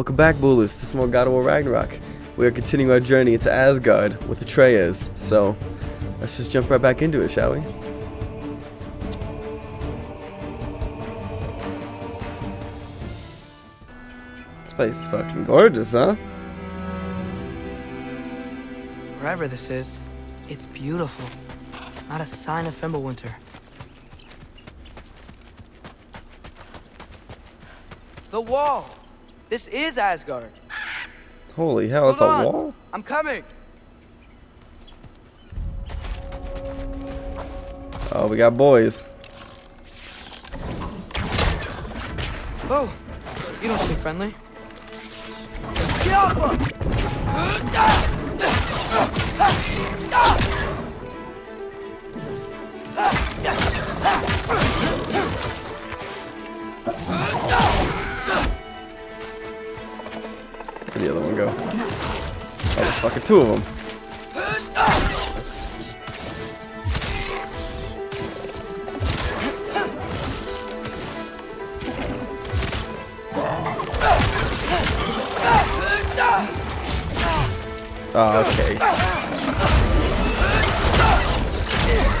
Welcome back, Boolers, to more God of War Ragnarok. We are continuing our journey into Asgard with Atreus, so let's just jump right back into it, shall we? This place is fucking gorgeous, huh? Wherever this is, it's beautiful. Not a sign of Fimbulwinter. The wall! This is Asgard. Holy hell, it's a on. wall? I'm coming! Oh, we got boys. Oh, you don't seem friendly. Get off Where'd the other one go? Oh, there's fucking two of them. Oh, okay.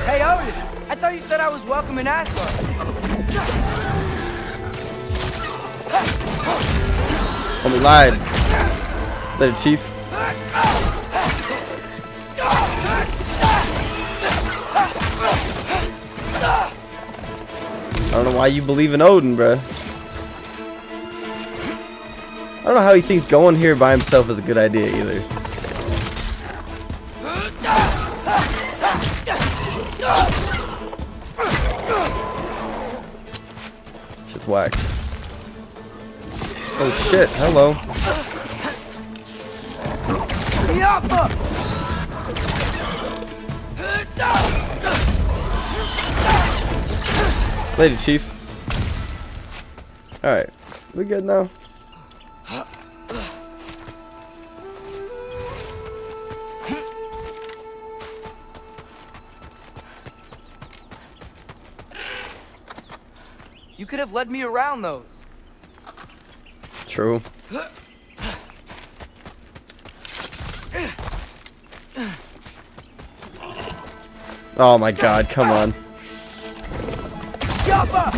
Hey, Odin! I thought you said I was welcome in Asgard. Homie lied. Later, Chief. I don't know why you believe in Odin, bruh. I don't know how he thinks going here by himself is a good idea either. Just whack. Oh shit, hello. Get off her! Later, Chief. Alright, we good now? You could have led me around those. True. Oh my god, come on. Get off her!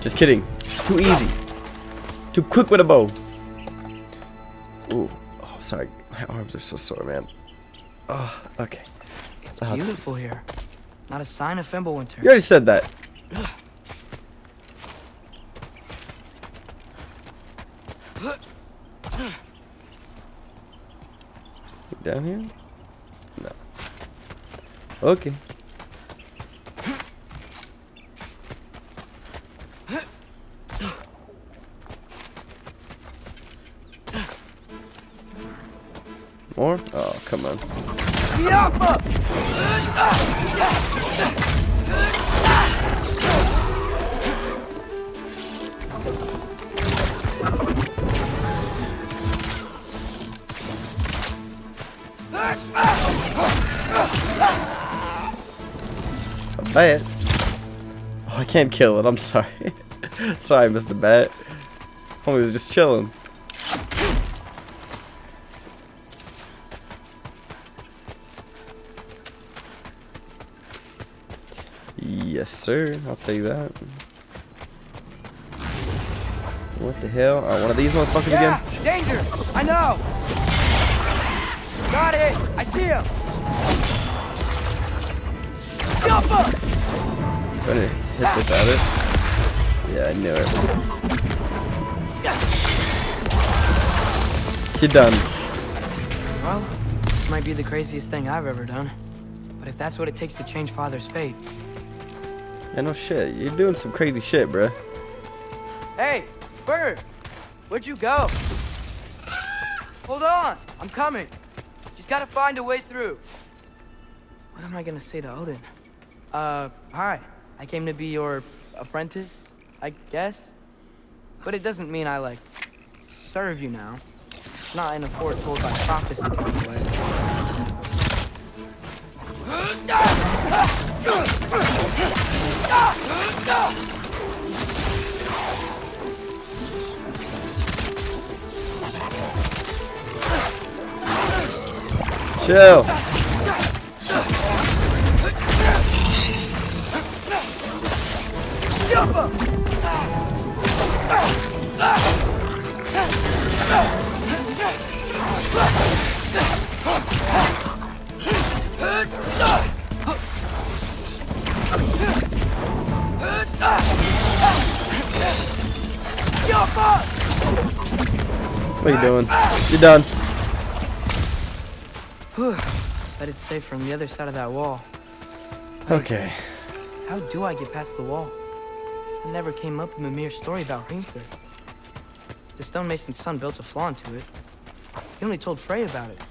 Just kidding. Too easy. Too quick with a bow. Ooh. Oh, sorry. My arms are so sore, man. Oh, okay. It's beautiful here. Not a sign of Fimbulwinter. You already said that. Down here? No. Okay. Can't kill it. I'm sorry. sorry, Mr. Bat. Homie was just chilling. Yes, sir. I'll tell you that. What the hell? Alright, one of these motherfuckers Yeah! again? Danger! I know! Got it! I see him! Get off her! Gonna hit this at it. Yeah, I knew it. You're done. Well, this might be the craziest thing I've ever done. But if that's what it takes to change Father's fate. Yeah, no shit. You're doing some crazy shit, bruh. Hey, Bird! Where'd you go? Hold on! I'm coming! Just gotta find a way through. What am I gonna say to Odin? Uh, hi. I came to be your apprentice, I guess. But it doesn't mean I, like, serve you now. Not in a court told by prophecy of. Chill. What are you doing? You're done. Bet it's safe from the other side of that wall. Okay. How do I get past the wall? It never came up in Mimir's story about Hrimthur. The stonemason's son built a flaw into it. He only told Frey about it.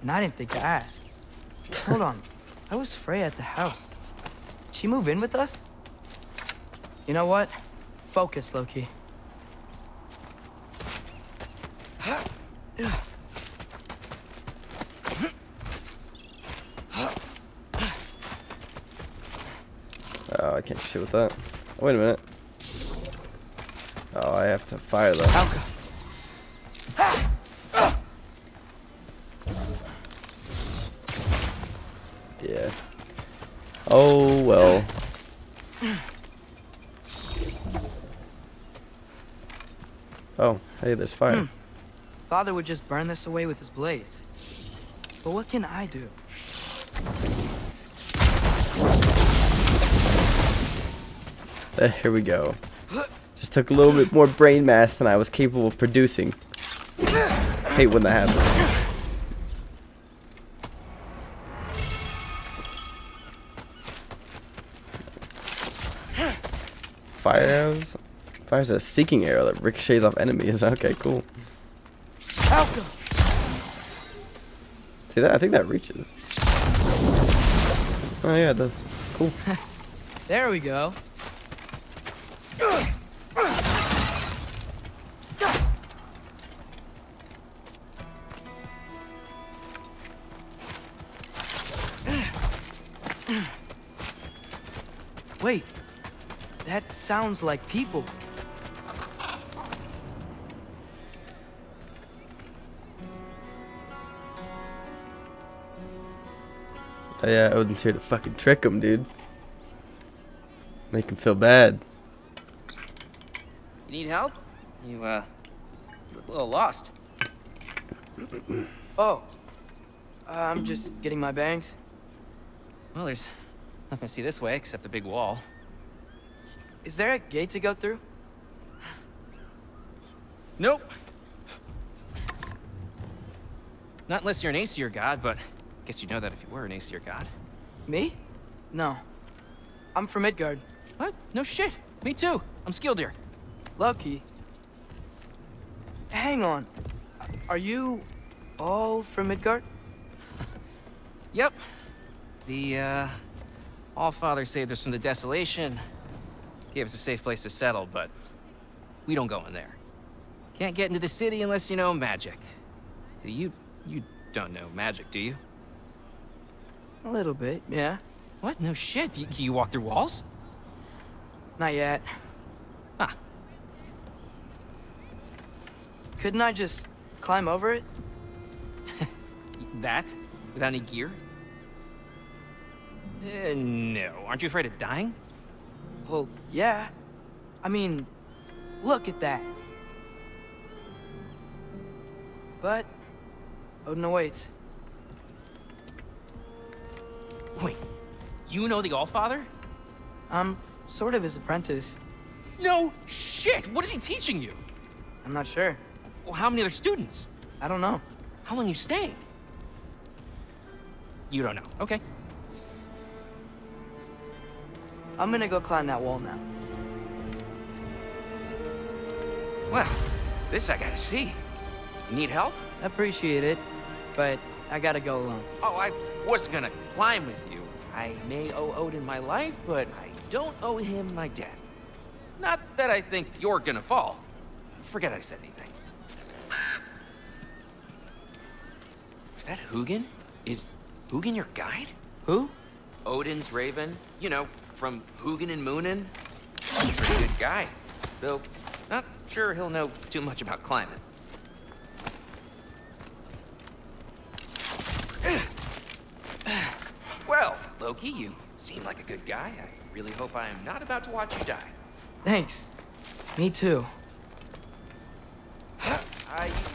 And I didn't think to ask. Hold on. How was Frey at the house? Did she move in with us? You know what? Focus, Loki. Oh, I can't shit with that. Wait a minute. Oh, I have to fire that. Yeah. Oh, well. Oh, hey, there's fire. Hmm. Father would just burn this away with his blades. But what can I do? Eh, Here we go. Just took a little bit more brain mass than I was capable of producing. Hate when that happens. Fire arrows? Fire's a seeking arrow that ricochets off enemies. Okay, cool. See that? I think that reaches. Oh yeah, it does. Cool. There we go. Wait, that sounds like people. Oh yeah, Odin's here to fucking trick him, dude. Make him feel bad. You need help? You, uh, look a little lost. Oh, I'm just getting my bangs. Well, there's nothing to see this way except the big wall. Is there a gate to go through? Nope. Not unless you're an Aesir god, but guess you'd know that if you were an Aesir god. Me? No. I'm from Midgard. What? No shit. Me too. I'm Skildir. Lucky. Hang on. Are you all from Midgard? Yep. The, uh, Allfather saved us from the desolation. Gave us a safe place to settle, but we don't go in there. Can't get into the city unless you know magic. You, you don't know magic, do you? A little bit, yeah. What? No shit. You, you walk through walls? Not yet. Couldn't I just climb over it? That? Without any gear? Uh, no. Aren't you afraid of dying? Well, yeah. I mean, look at that. But, Odin awaits. Wait, you know the Allfather? I'm sort of his apprentice. No shit! What is he teaching you? I'm not sure. Well, how many other students? I don't know. How long you staying? You don't know. Okay. I'm gonna go climb that wall now. Well, this I gotta see. You need help? Appreciate it, but I gotta go alone. Oh, I wasn't gonna climb with you. I may owe Odin my life, but I don't owe him my death. Not that I think you're gonna fall. Forget I said anything. Is that Hugin? Is Hugin your guide? Who? Odin's raven, you know, from Hugin and Munin. He's a good guy, though not sure he'll know too much about climbing. Well, Loki. You seem like a good guy. I really hope I am not about to watch you die. Thanks. Me too.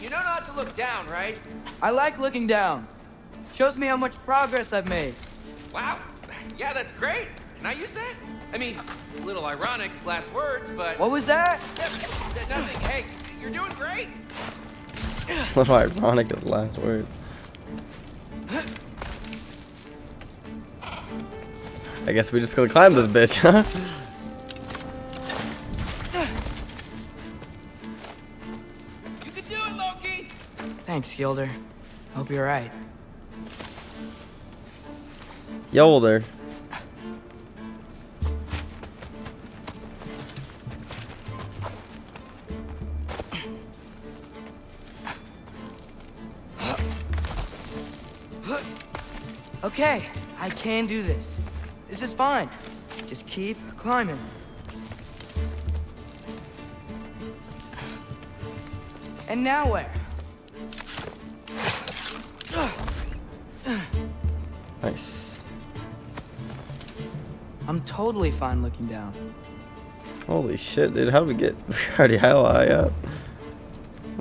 You know not to look down, right? I like looking down. Shows me how much progress I've made. Wow. Yeah, that's great. Can I use that? I mean, a little ironic, last words, but... What was that? Yeah, Nothing. Hey, you're doing great. A little ironic at the last words. I guess we just gonna climb this bitch, huh? Thanks, Gilder. Hope you're right. Yo there. Okay, I can do this. This is fine. Just keep climbing. And now where? I'm totally fine looking down. Holy shit, dude. How do we get we already how high up?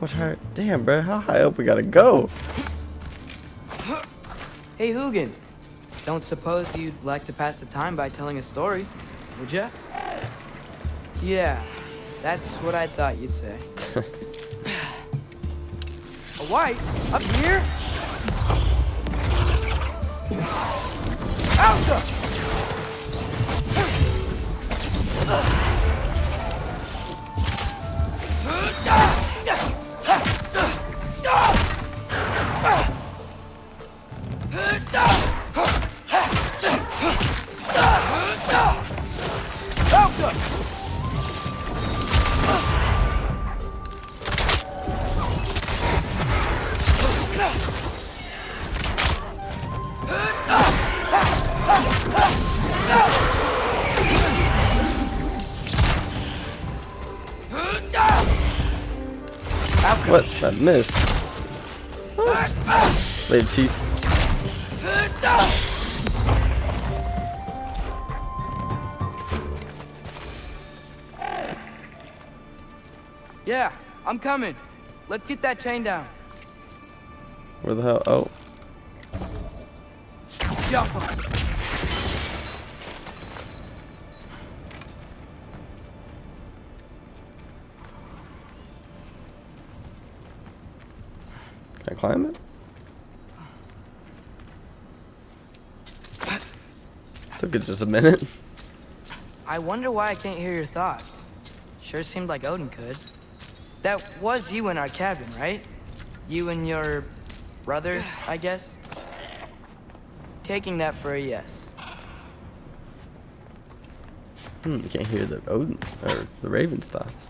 Much higher? Damn, bro. How high up we gotta go? Hey, Hugin. Don't suppose you'd like to pass the time by telling a story, would ya? Yeah, that's what I thought you'd say. a white? Up here? Alka! Alka! What? I missed. Slave chief. Yeah, I'm coming. Let's get that chain down. Where the hell? Oh. Took just a minute. I wonder why I can't hear your thoughts. Sure seemed like Odin could. That was you in our cabin, right? You and your brother, I guess? Taking that for a yes. Hmm, can't hear the Odin or the Raven's thoughts.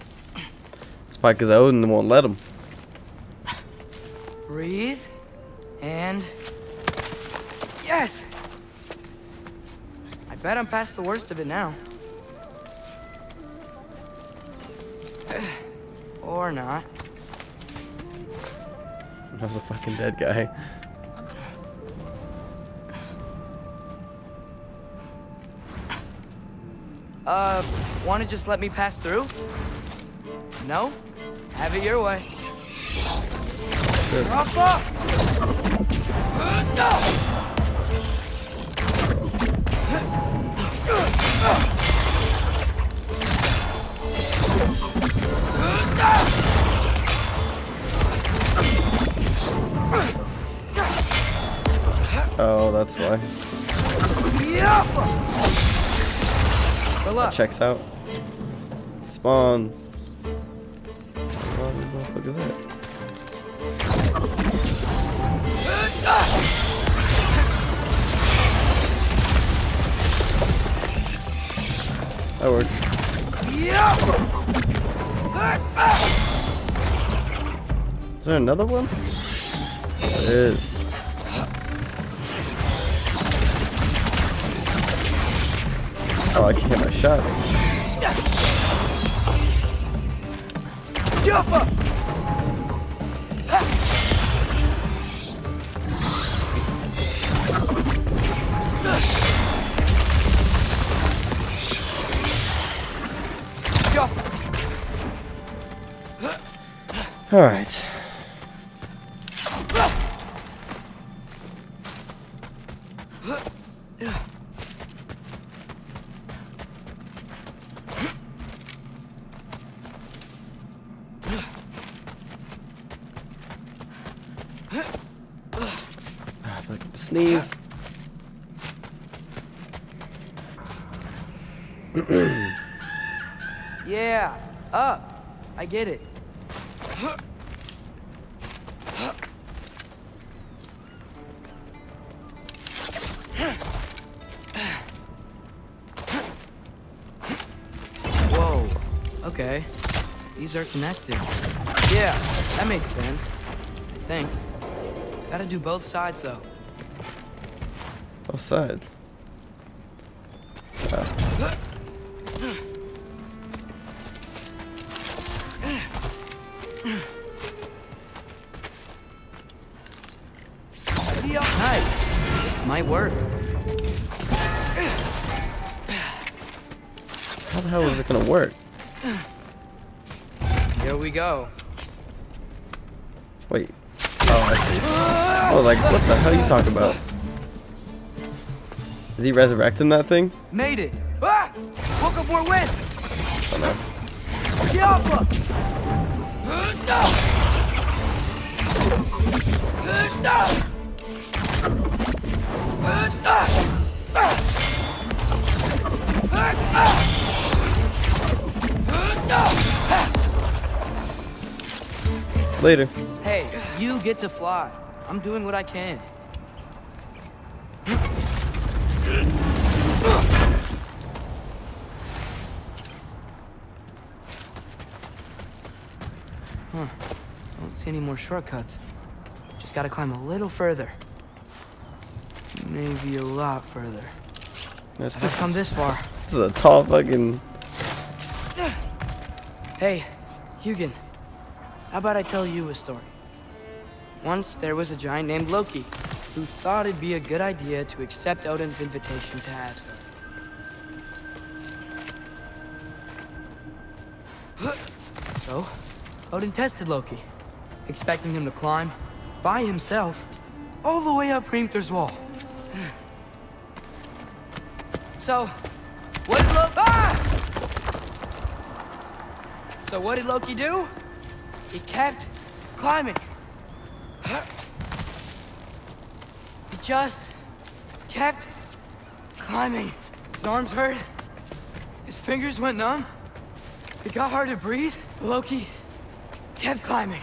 It's probably because Odin won't let him. Breathe. And... Yes! Bet I'm past the worst of it now. or not. That was a fucking dead guy. Uh, wanna just let me pass through? No? Have it your way. Rough up! Oh, that's why. Luck. Checks out. Spawn. What the fuck is that? That works. Is there another one? There is. Oh, I can't hit my shot. Alright. Ah, I connected. Yeah, that makes sense. I think. Gotta do both sides though. Both sides. He resurrecting that thing? Made it. Ah! Woke up more wind. Oh no. Later. Hey, you get to fly. I'm doing what I can. Huh. Don't see any more shortcuts. Just gotta climb a little further. Maybe a lot further. This, I've come this far. this is a tall fucking. Hey, Hugin. How about I tell you a story? Once there was a giant named Loki who thought it'd be a good idea to accept Odin's invitation to Asgard. So, Odin tested Loki, expecting him to climb by himself all the way up Hrimthur's wall. So, what did Loki? Ah! So what did Loki do? He kept climbing. He just kept climbing. His arms hurt. His fingers went numb. It got hard to breathe. Loki kept climbing.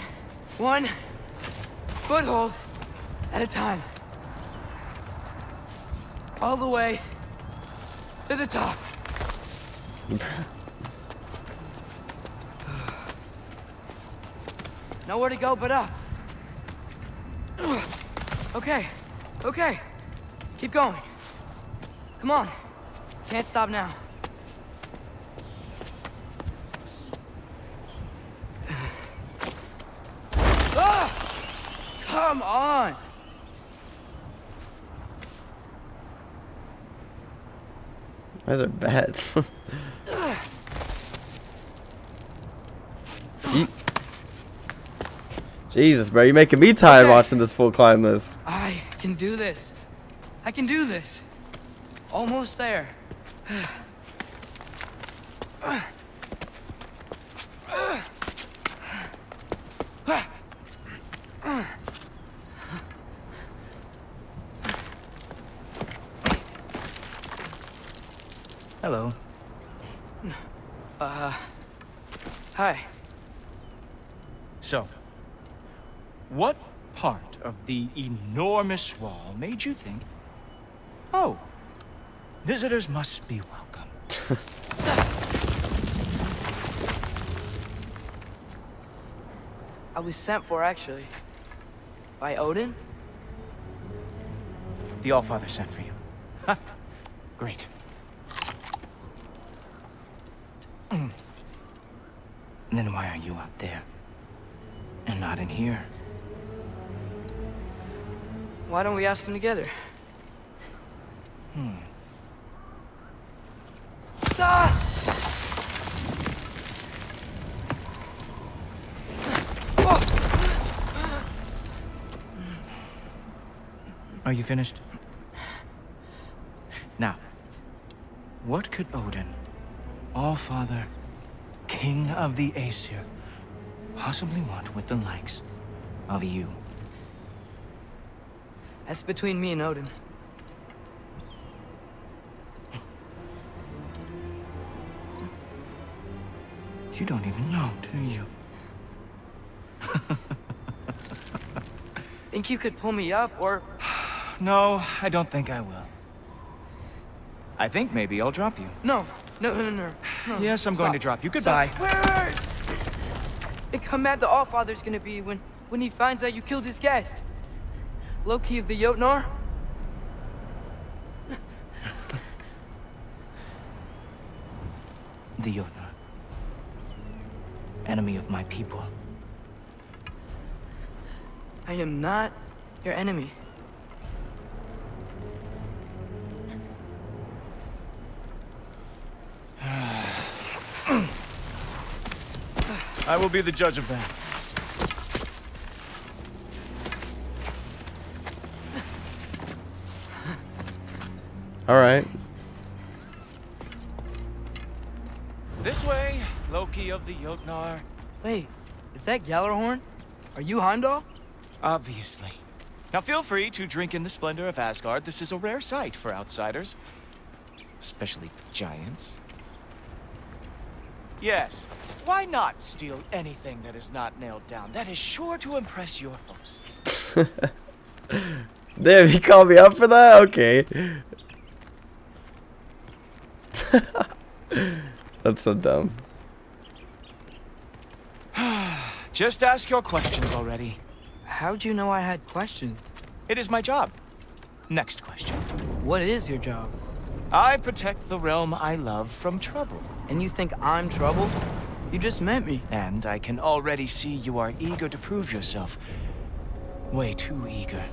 One foothold at a time. All the way to the top. Nowhere to go but up. Okay, okay. Keep going. Come on. Can't stop now. Ah! Come on! Those are bats? Jesus, bro, you're making me tired Okay. watching this full climb list. I can do this. I can do this. Almost there. Hello. Uh, hi. So, what part of the enormous wall made you think, oh, visitors must be welcome? I was sent for actually. By Odin? The Allfather sent for you. Ha! Great. Then why are you out there? And not in here? Why don't we ask them together? Hmm. Ah! Oh! Are you finished? Now, what could Odin, All-Father, King of the Aesir, possibly want with the likes of you? That's between me and Odin. You don't even know, do you? Think you could pull me up, or No, I don't think I will. I think maybe I'll drop you. no, no, no, no, no. Yes, I'm going to drop you. Goodbye. Stop. Wait, wait, wait. Think how mad the Allfather's gonna be when when he finds out you killed his guest. Loki of the Jotnar. The Jotnar. Enemy of my people. I am not your enemy. I will be the judge of that. All right. This way, Loki of the Jotnar. Wait, is that Gjallarhorn? Are you Heimdall? Obviously. Now feel free to drink in the splendor of Asgard. This is a rare sight for outsiders. Especially giants. Yes, why not steal anything that is not nailed down? That is sure to impress your hosts. Damn, he called me up for that? Okay. That's so dumb. Just ask your questions already. How'd you know I had questions? It is my job. Next question. What is your job? I protect the realm I love from trouble. And you think I'm trouble? You just met me. And I can already see you are eager to prove yourself. Way too eager.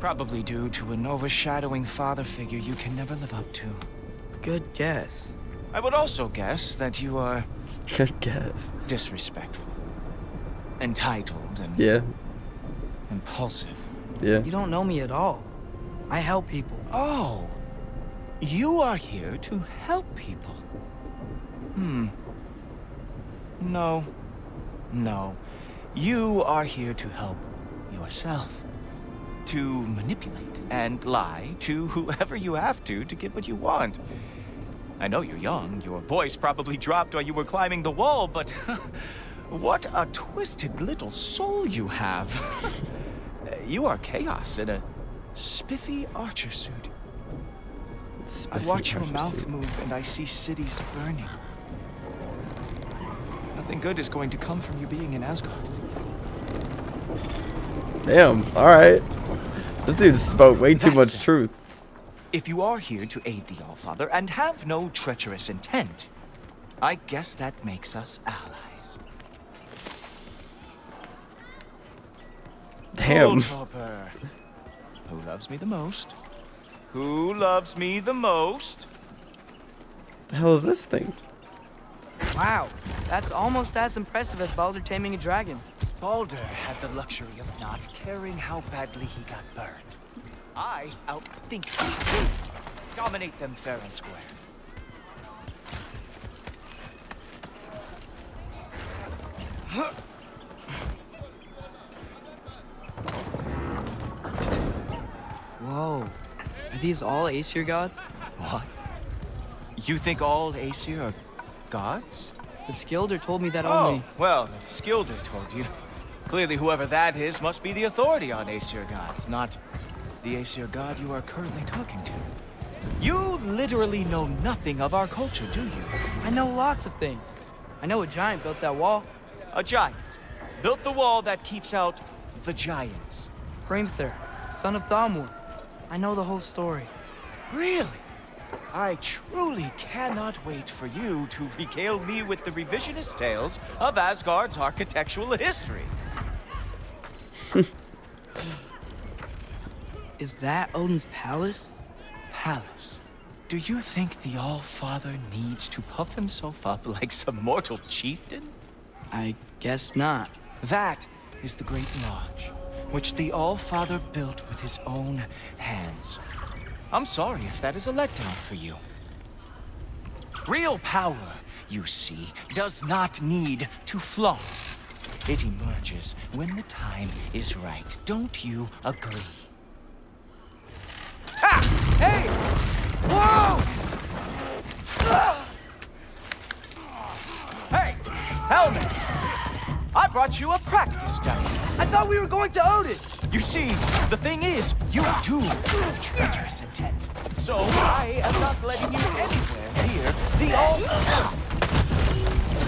Probably due to an overshadowing father figure you can never live up to. Good guess. I would also guess that you are Good guess. disrespectful, entitled, and Yeah. impulsive. Yeah. You don't know me at all. I help people. Oh, you are here to help people. Hmm. No. No. You are here to help yourself. To manipulate and lie to whoever you have to to get what you want. I know you're young. Your voice probably dropped while you were climbing the wall, but what a twisted little soul you have. you are chaos in a spiffy archer suit. I watch your mouth suit. move and I see cities burning. Nothing good is going to come from you being in Asgard. Damn. All right. This dude spoke way too That's much truth. If you are here to aid the Allfather and have no treacherous intent, I guess that makes us allies. Damn. Who loves me the most? Who loves me the most? the hell is this thing? Wow, that's almost as impressive as Balder taming a dragon. Balder had the luxury of not caring how badly he got burned. I outthink them. Dominate them fair and square. Whoa. Are these all Aesir gods? What? You think all Aesir are gods? But Skilder told me that Oh, only. well, if Skilder told you. Clearly whoever that is must be the authority on Aesir gods, not the Aesir god you are currently talking to. You literally know nothing of our culture, do you? I know lots of things. I know a giant built that wall. A giant. Built the wall that keeps out the giants. Hrimthur, son of Thamur. I know the whole story. Really? I truly cannot wait for you to regale me with the revisionist tales of Asgard's architectural history. Is that Odin's palace? Palace. Do you think the All-Father needs to puff himself up like some mortal chieftain? I guess not. That is the Great Lodge. which the All-Father built with his own hands. I'm sorry if that is a letdown for you. Real power, you see, does not need to flaunt. It emerges when the time is right. Don't you agree? Ha! Hey! Whoa! Ah! Hey, Helmus! I brought you a practice dummy. I thought we were going to Odin. You see, the thing is, you do have treacherous intent. So I am not letting you anywhere near the all.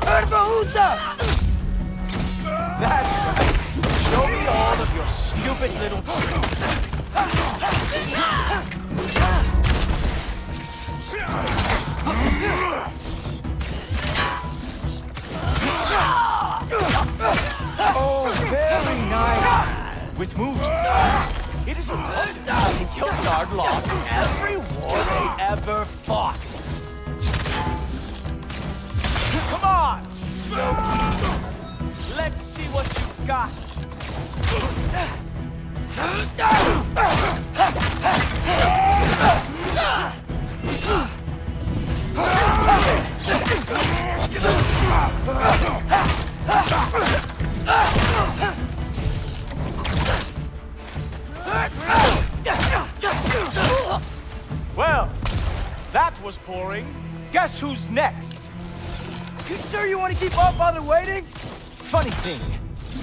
Urbahusa! That's right. Show me all of your stupid little tricks. Oh, very nice. With moves, it is important that Hildgard lost every war they ever fought. Come on! Let's see what you've got. Was pouring. Guess who's next? You sure you want to keep up the waiting? Funny thing,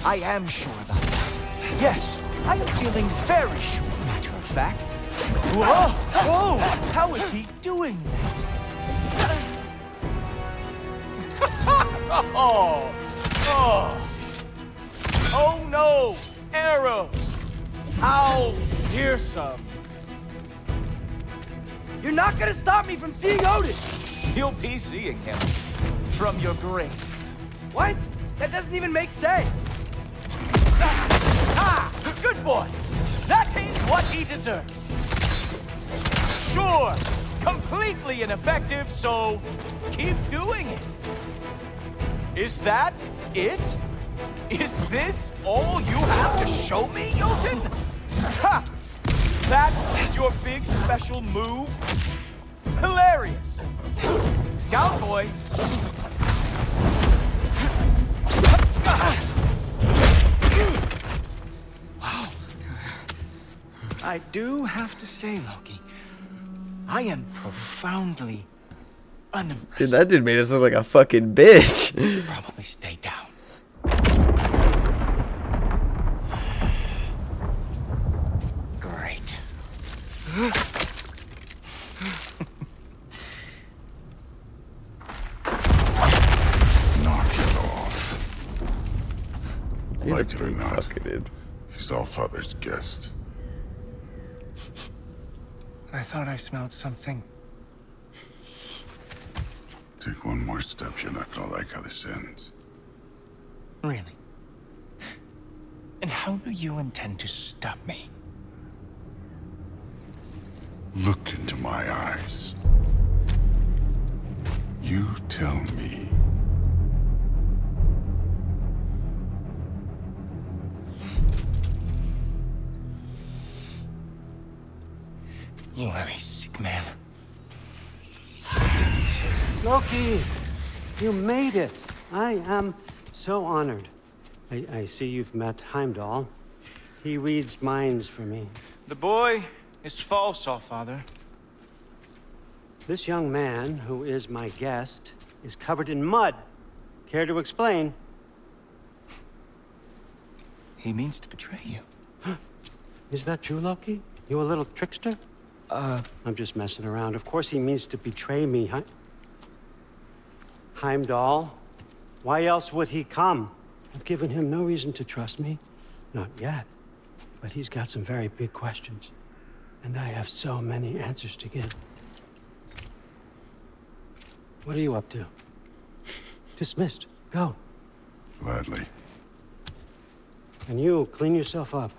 I am sure about that. Yes, I am feeling very sure, matter of fact. Whoa! Whoa! How is he doing that? oh! Oh! Oh no! Arrows! How fearsome! You're not gonna stop me from seeing Odin! You'll be seeing him from your grave. What? That doesn't even make sense! Ah! Good boy! That is what he deserves! Sure, completely ineffective, so keep doing it. Is that it? Is this all you have to show me, Jotun? Ha! That is your big special move? Hilarious! Down, boy! Wow. I do have to say, Loki, I am profoundly unimpressed. Dude, that dude made us look like a fucking bitch. You should probably stay down. Great. Knock it off. He's like it or not, fucker, dude. he's all father's guest. I thought I smelled something. Take one more step, you're not gonna like how this ends. Really? And how do you intend to stop me? Look into my eyes. You tell me. You are a sick man. Loki, you made it. I am so honored. I, I see you've met Heimdall. He reads minds for me. The boy is false, all father. This young man, who is my guest, is covered in mud. Care to explain? He means to betray you. Is that true, Loki? You a little trickster? Uh, I'm just messing around. Of course he means to betray me, huh? Heimdall, why else would he come? I've given him no reason to trust me. Not yet. But he's got some very big questions. And I have so many answers to give. What are you up to? Dismissed. Go. Gladly. And you, clean yourself up.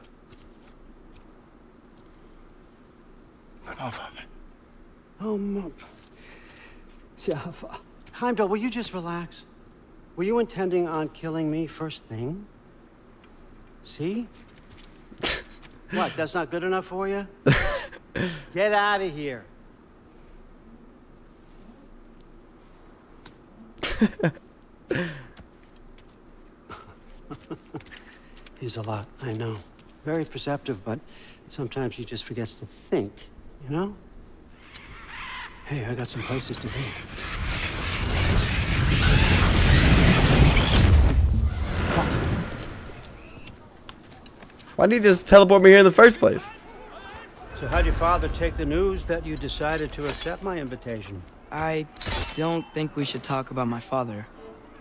but all father. Oh, Mo- Yeah, f- Heimdall, will you just relax? Were you intending on killing me first thing? See? What, that's not good enough for you? Get out of here. He's a lot, I know. Very perceptive, but sometimes he just forgets to think, you know? Hey, I got some places to be. Why didn't he just teleport me here in the first place? So how'd your father take the news that you decided to accept my invitation? I don't think we should talk about my father.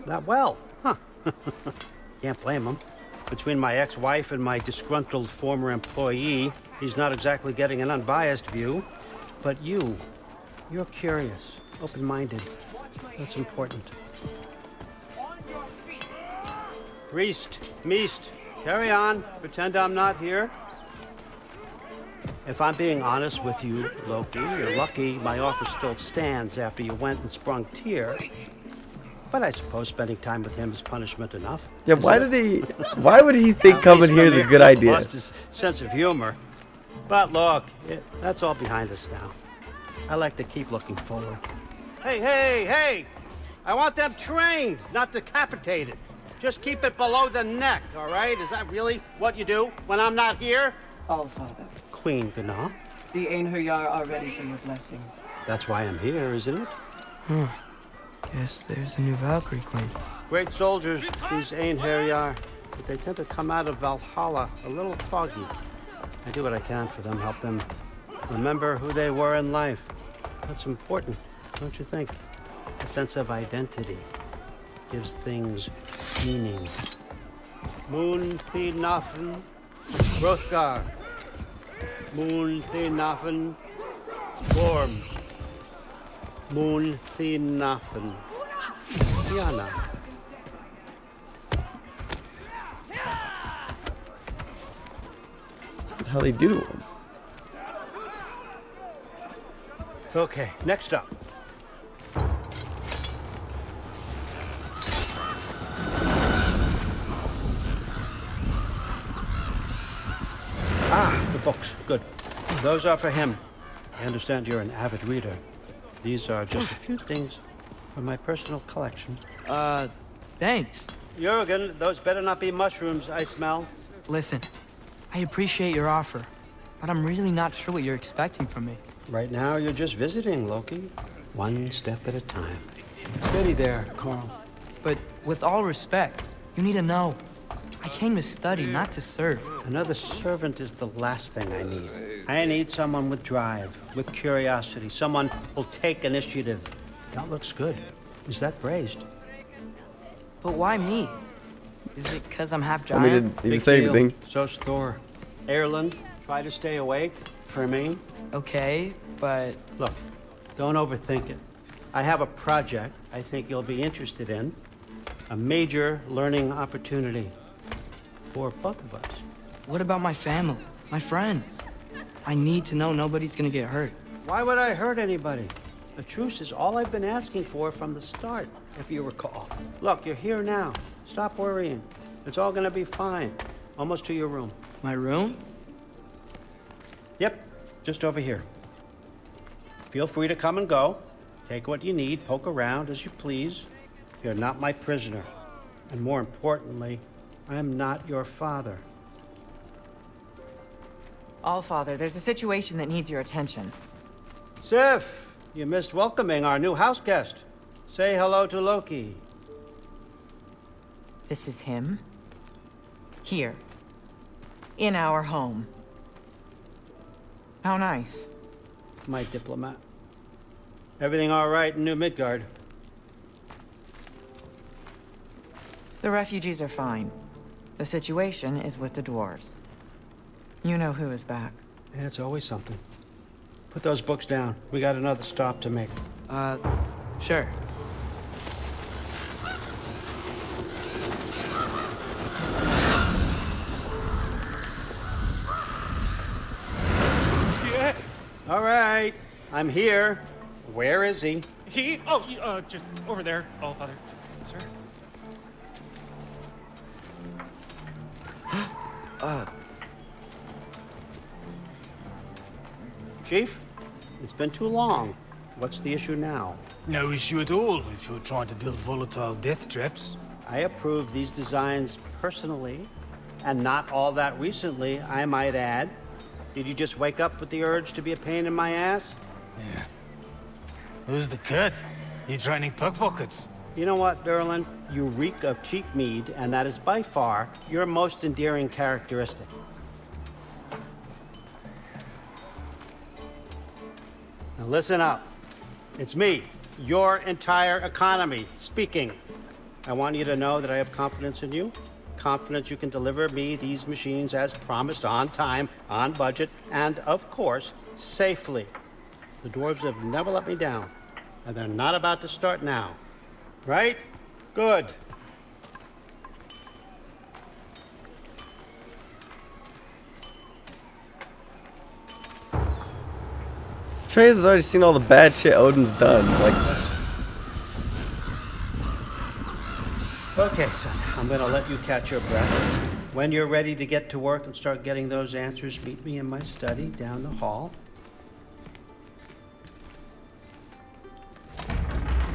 Not well, huh? Can't blame him. Between my ex-wife and my disgruntled former employee, he's not exactly getting an unbiased view. But you, you're curious, open-minded. That's important. Priest, Meest, carry on. Pretend I'm not here. If I'm being honest with you, Loki, you're lucky my offer still stands after you went and sprung Tyr. But I suppose spending time with him is punishment enough. Yeah, why it? did he? Why would he think coming here is a good idea? Lost his sense of humor. But look, it, that's all behind us now. I like to keep looking forward. Hey, hey, hey! I want them trained, not decapitated. Just keep it below the neck, all right? Is that really what you do when I'm not here? All Father, Queen Gná. the Einherjar are ready for your blessings. That's why I'm here, isn't it? Guess there's a new Valkyrie Queen. Great soldiers, these Einherjar, but they tend to come out of Valhalla a little foggy. I do what I can for them, help them remember who they were in life. That's important, don't you think? A sense of identity gives things meaning. Moon Thinafen, Hrothgar. Moon Thinafen, Gorm. Moon Thinafen. Diana. How the they do? Okay, next up. Ah, the books. Good. Those are for him. I understand you're an avid reader. These are just a few things from my personal collection. Uh, thanks. Jurgen, those better not be mushrooms I smell. Listen, I appreciate your offer, but I'm really not sure what you're expecting from me. Right now, you're just visiting, Loki. One step at a time. Steady there, Carl. But with all respect, you need to know. I came to study, not to serve. Another servant is the last thing I need. I need someone with drive, with curiosity, someone who'll take initiative. That looks good. Is that praised? But why me? Is it because I'm half I mean, giant? didn't even Big say deal. anything. So's Thor. Erland, try to stay awake for me. Okay, but Look, don't overthink it. I have a project I think you'll be interested in. A major learning opportunity for both of us. what about my family, my friends? I need to know nobody's gonna get hurt. Why would I hurt anybody? A truce is all I've been asking for from the start, if you recall. Look, you're here now. Stop worrying. It's all gonna be fine. Almost to your room. My room? Yep, just over here. Feel free to come and go. Take what you need, poke around as you please. You're not my prisoner. And more importantly, I'm not your father. All Father, there's a situation that needs your attention. Sif, you missed welcoming our new house guest. Say hello to Loki. This is him. Here. In our home. How nice. my diplomat. Everything all right in New Midgard? The refugees are fine. The situation is with the dwarves. You know who is back. Yeah, it's always something. Put those books down. We got another stop to make. Uh, sure. Yeah. All right, I'm here. Where is he? He? Oh, uh, just over there, All Father. Sir? Ah. Chief, it's been too long. What's the issue now? No issue at all if you're trying to build volatile death traps. I approve these designs personally, and not all that recently, I might add. Did you just wake up with the urge to be a pain in my ass? Yeah. Who's the cut? You're training pickpockets? You know what, Durlin? You reek of cheap mead, and that is by far your most endearing characteristic. Now listen up. It's me, your entire economy, speaking. I want you to know that I have confidence in you. Confidence you can deliver me these machines as promised on time, on budget, and of course, safely. The dwarves have never let me down, and they're not about to start now. Right? Good. Trey's has already seen all the bad shit Odin's done. Like, Okay, son, I'm gonna let you catch your breath. When you're ready to get to work and start getting those answers, meet me in my study down the hall.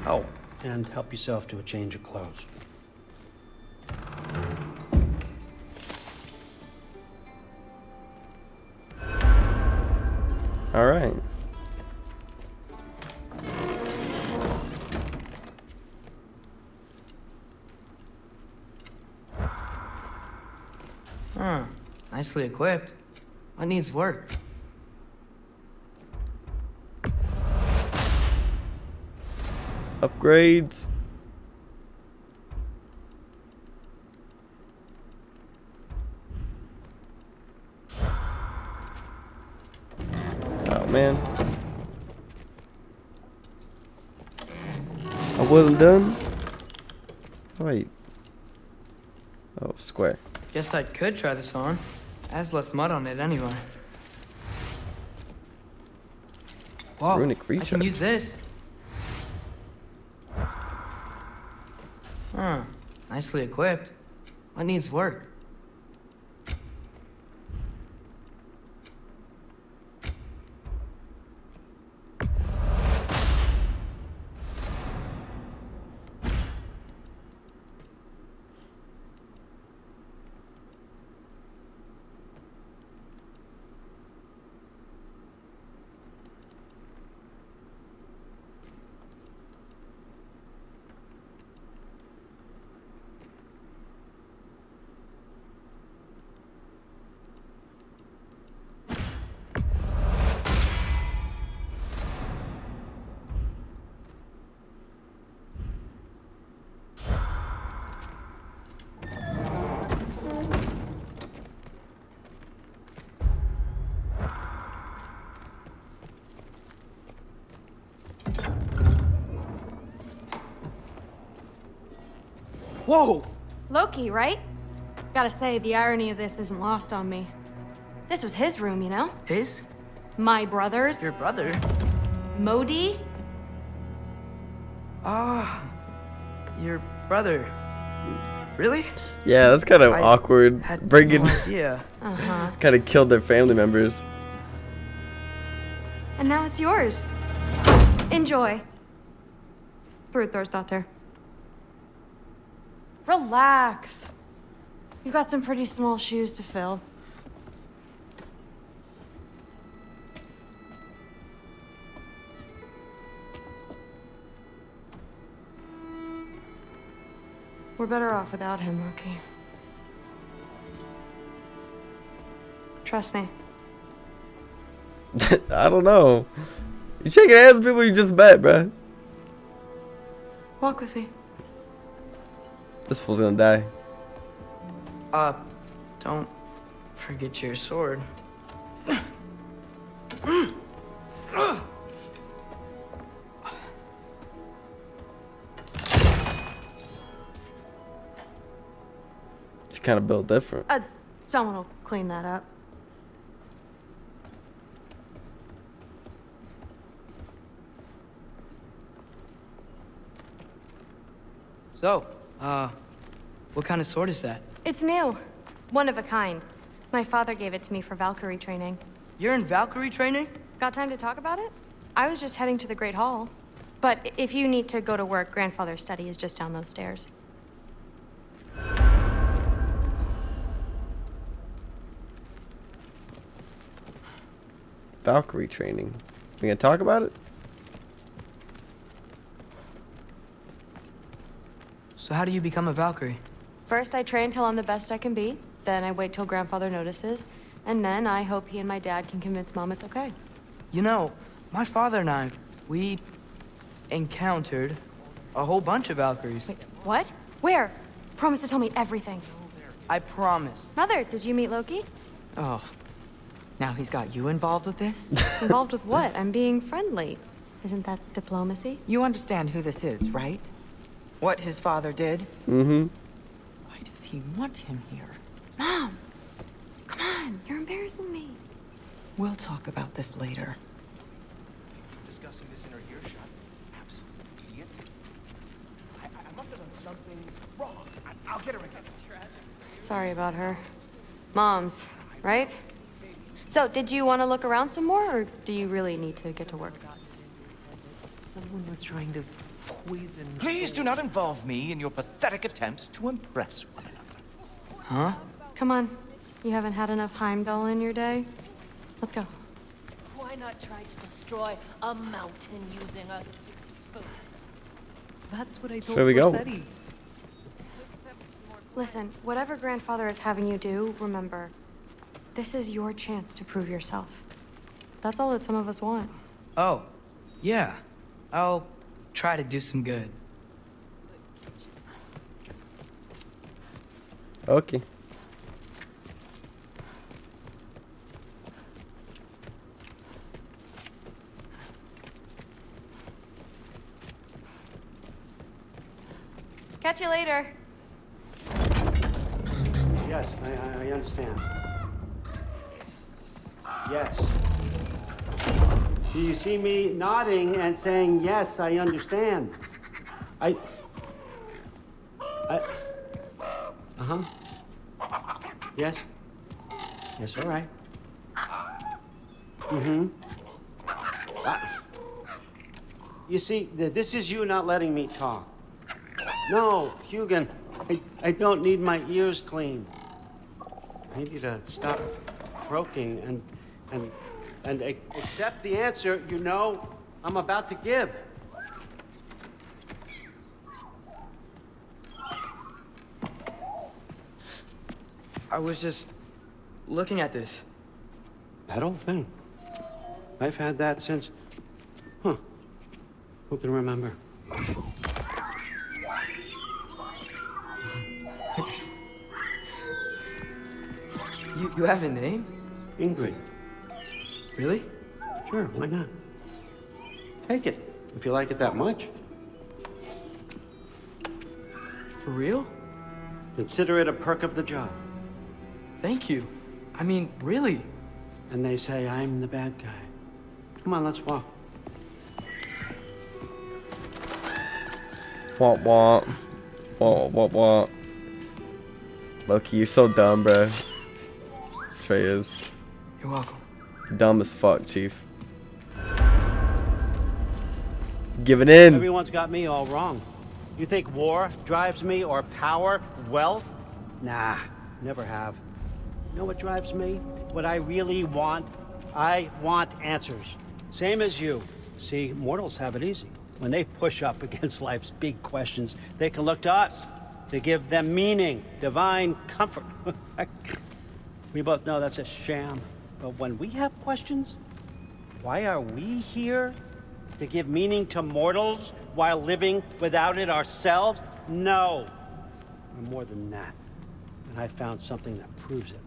Oh, and help yourself to a change of clothes. all right. Huh. Nicely equipped. What needs work? Upgrades. Oh man. I wasn't done. Oh, wait. Oh, square. Guess I could try this on. Has less mud on it anyway. Runic I can use this. Huh. Nicely equipped. What needs work? Whoa! Loki, right? Gotta say, the irony of this isn't lost on me. This was his room, you know? His? My brother's. Your brother? Modi? Ah. your brother. Really? Yeah, that's kind of I awkward. Had Bringing no idea. Uh-huh. kind of killed their family members. And now it's yours. Enjoy. Brudthor's Relax. You've got some pretty small shoes to fill. We're better off without him, Loki. Trust me. I don't know. You shaking hands with people you just met, bruh. Walk with me. This fool's gonna die. Uh, don't forget your sword. She kind of built different. Uh, someone will clean that up. So, uh, what kind of sword is that? It's new. One of a kind. My father gave it to me for Valkyrie training. You're in Valkyrie training? Got time to talk about it? I was just heading to the Great Hall. But if you need to go to work, grandfather's study is just down those stairs. Valkyrie training. We gonna talk about it? So how do you become a Valkyrie? First, I train till I'm the best I can be. Then I wait till grandfather notices. And then I hope he and my dad can convince mom it's okay. You know, my father and I, we encountered a whole bunch of Valkyries. Wait, what? Where? Promise to tell me everything. I promise. Mother, did you meet Loki? Oh. Now he's got you involved with this? Involved with what? I'm being friendly. Isn't that diplomacy? You understand who this is, right? What his father did? Mm-hmm. Why does he want him here? Mom! Come on, you're embarrassing me. We'll talk about this later. Discussing this in her earshot. Absolute idiot. I, I must have done something wrong. I, I'll get her again. Sorry about her. Mom's, right? So, did you want to look around some more, or do you really need to get to work? Someone was trying to poison. Please do not involve me in your pathetic attempts to impress one another. Huh? Come on. You haven't had enough Heimdall in your day? Let's go. Why not try to destroy a mountain using a soup spoon? That's what I told There we go. Rossetti. Listen, whatever grandfather is having you do, remember, this is your chance to prove yourself. That's all that some of us want. Oh, yeah. I'll try to do some good. Okay. Catch you later. Yes, I, I, I understand. Yes. Do you see me nodding and saying, yes, I understand? I. I. Uh huh. Yes. Yes, all right. Mm hmm. You see, th- this is you not letting me talk. No, Hugin, I, I don't need my ears cleaned. I need you to stop croaking and and and accept the answer you know I'm about to give. I was just looking at this. That old thing. I've had that since. Huh. Who can remember? You, you have a name? Ingrid. Really? Sure, why not? Take it, if you like it that much. For real? Consider it a perk of the job. Thank you. I mean, really. And they say I'm the bad guy. Come on, let's walk. Womp womp. Womp womp womp. Loki, you're so dumb, bro. Trey is. You're welcome. Dumb as fuck, Chief. Giving in. Everyone's got me all wrong. You think war drives me or power, wealth? Nah, never have. You know what drives me? What I really want? I want answers. Same as you. See, mortals have it easy. When they push up against life's big questions, they can look to us to give them meaning, divine comfort. we both know that's a sham. But when we have questions, why are we here? To give meaning to mortals while living without it ourselves? No. We're more than that. And I found something that proves it.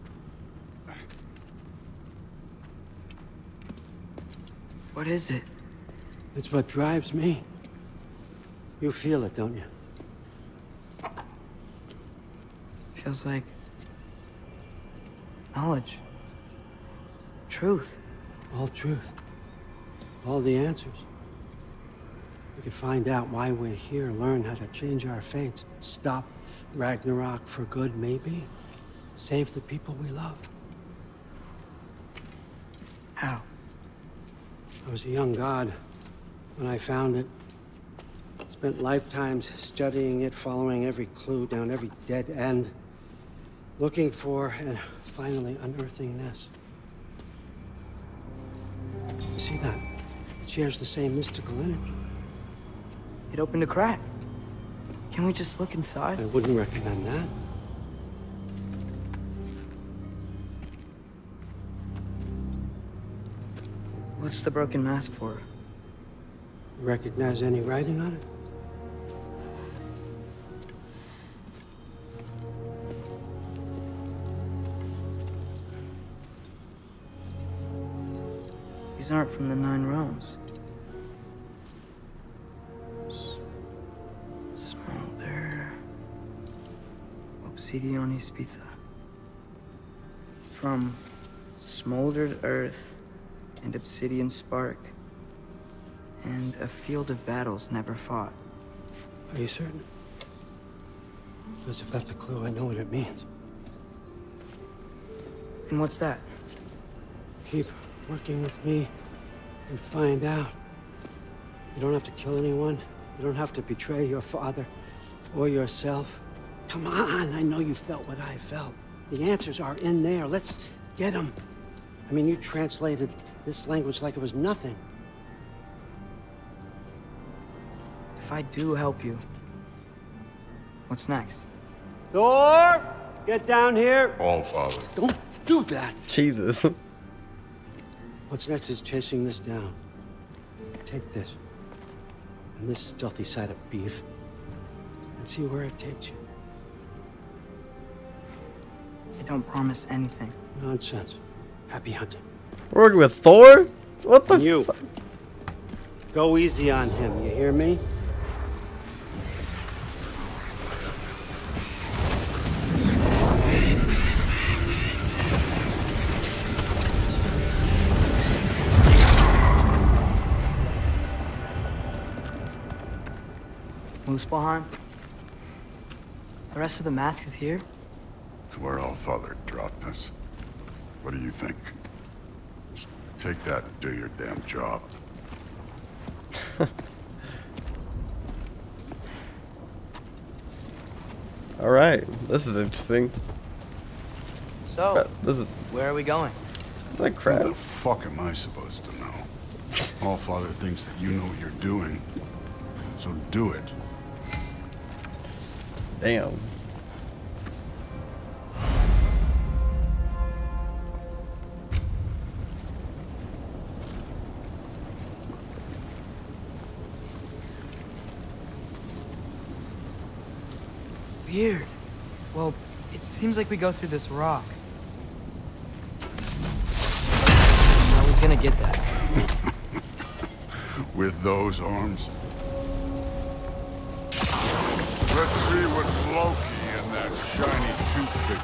What is it? It's what drives me. You feel it, don't you? Feels like knowledge. Truth. All truth. All the answers. We could find out why we're here, learn how to change our fates, stop Ragnarok for good, maybe. Save the people we love. How? I was a young god when I found it. Spent lifetimes studying it, following every clue down every dead end, looking for and finally unearthing this. See that? It shares the same mystical energy. It opened a crack. Can we just look inside? I wouldn't recommend that. What's the broken mask for? You recognize any writing on it? These aren't from the Nine Realms. Smolder. Obsidione Spitha. From smoldered earth and obsidian spark. And a field of battles never fought. Are you certain? Because if that's a clue, I know what it means. And what's that? Keep working with me and find out. You don't have to kill anyone. You don't have to betray your father or yourself. Come on, I know you felt what I felt. The answers are in there. Let's get them. I mean, you translated this language like it was nothing. If I do help you, what's next? Thor! Get down here! All father. Don't do that! Jesus. What's next is chasing this down. Take this. And this stealthy side of beef. And see where it takes you. I don't promise anything. Nonsense. Happy hunting. Working with Thor? What the And you. Go easy on him, you hear me? Muspelheim? The rest of the mask is here? It's where all father dropped us. What do you think? Just take that and do your damn job. All right, this is interesting. So, Uh, This is where are we going? like How crap. the fuck am I supposed to know? All father thinks that you know what you're doing. So do it. Damn. Weird. Well, it seems like we go through this rock. I was gonna get that. With those arms. Loki in that shiny toothpick.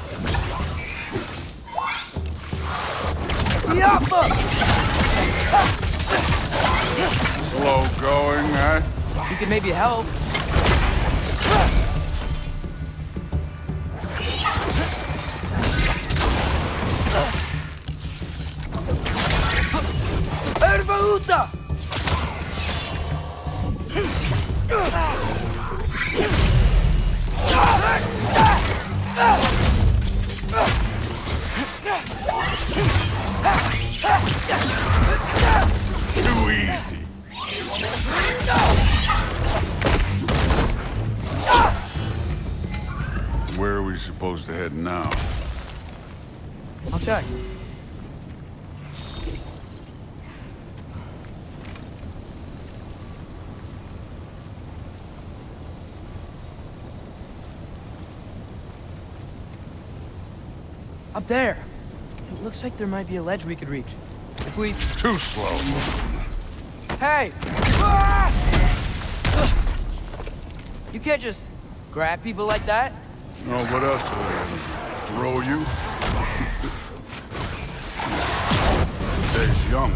Slow going, eh? You could maybe help. Ervaúta! Where are we supposed to head now? I'll check. There. It looks like there might be a ledge we could reach. If we... Too slow. Hey! Ah! You can't just grab people like that. Oh, what else will I throw you? Days young.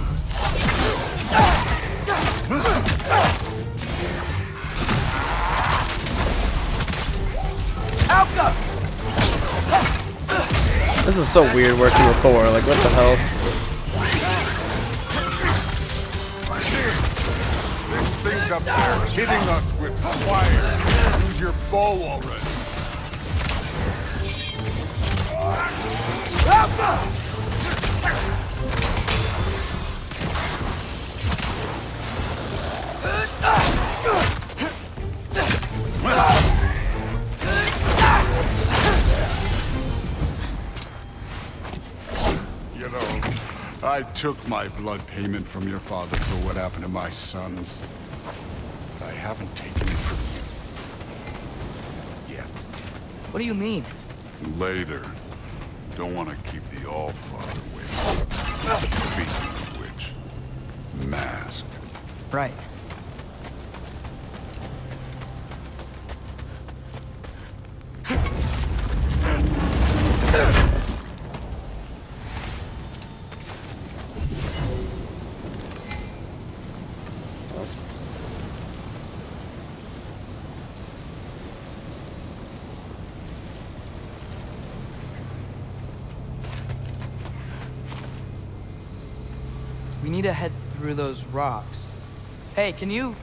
This is so weird working with Thor, like what the hell? Hitting us with fire. Use your bow already. I took my blood payment from your father for what happened to my sons. But I haven't taken it from you. Yet. What do you mean? Later. Don't want to keep the All-Father waiting. Speaking of which, mask. Right. We need to head through those rocks. Hey, can you...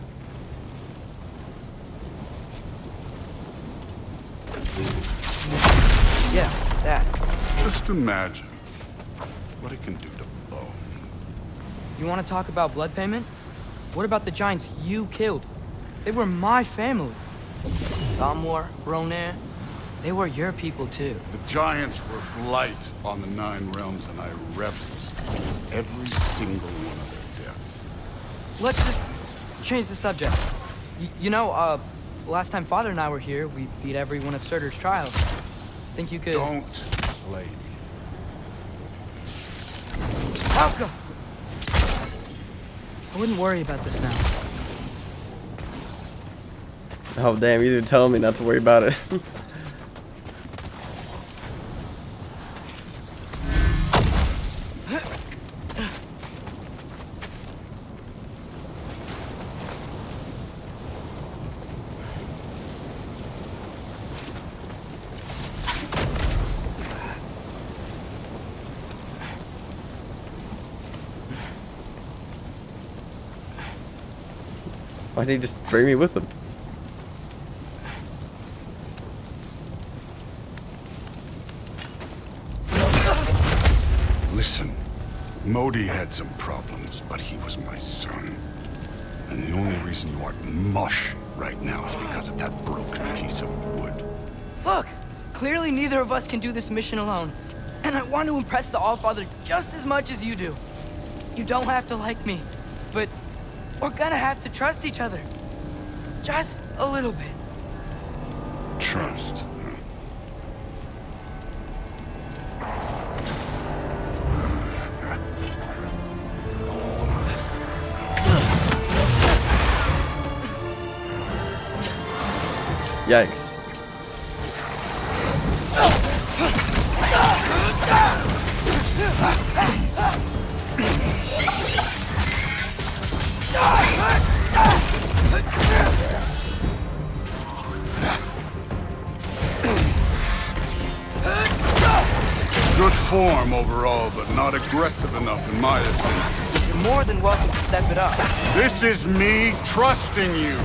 Yeah, that. Just imagine what it can do to bone. You want to talk about blood payment? What about the giants you killed? They were my family. Thamur, Hrungnir, they were your people too. The giants were blight on the Nine Realms, and I reveled in every single one of their deaths. Let's just change the subject. Y you know, uh, last time Father and I were here, we beat every one of Surtur's trials. Think you could... Don't play me. Falco! I wouldn't worry about this now. Oh damn, you didn't tell me not to worry about it. Why didn't he just bring me with him? Listen, Modi had some problems, but he was my son. And the only reason you aren't mush right now is because of that broken piece of wood. Look! Clearly neither of us can do this mission alone. And I want to impress the Allfather just as much as you do. You don't have to like me, but we're gonna have to trust each other. Just a little bit. Trust. Yikes. Overall, but not aggressive enough in my opinion. You're more than welcome to step it up. This is me trusting you.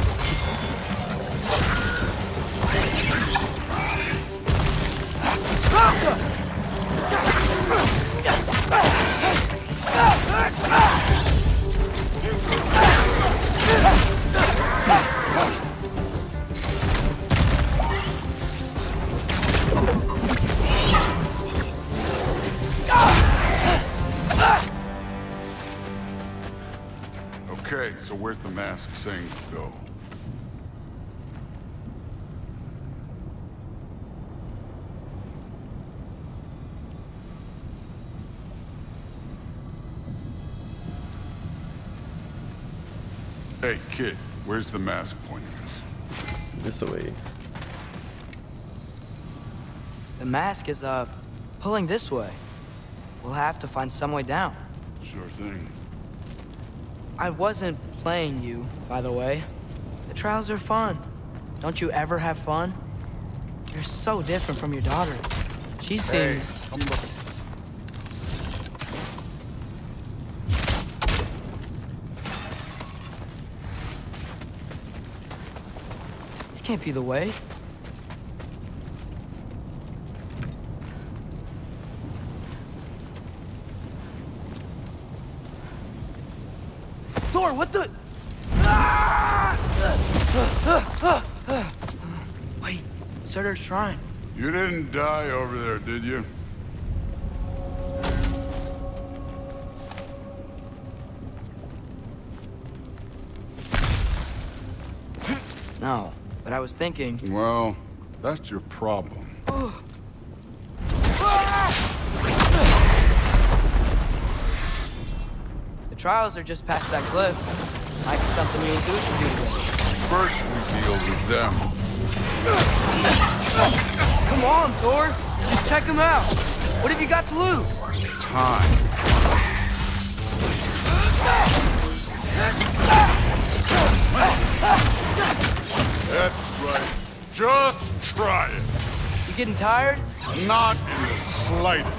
Hey, kid, where's the mask pointing us? This way. The mask is, uh, pulling this way. We'll have to find some way down. Sure thing. I wasn't playing you, by the way. The trials are fun. Don't you ever have fun? You're so different from your daughter. She seems... come can't be the way. Thor, what the? Wait, Surtur's shrine. You didn't die over there, did you? No, but I was thinking. Well, that's your problem. The trials are just past that cliff. Might be something you and Thor can do. First, we deal with them. Come on, Thor. Just check them out. What have you got to lose? Time. That's right. Just try it. You getting tired? Not in the slightest.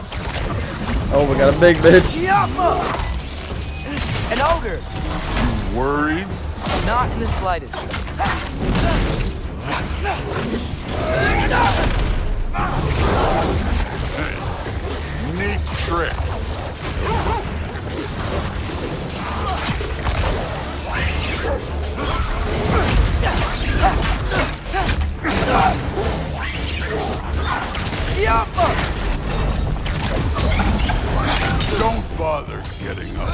Oh, we got a big bitch. Yappa! An ogre. You Worried? Not in the slightest. Neat trick. Yappa! Don't bother getting up.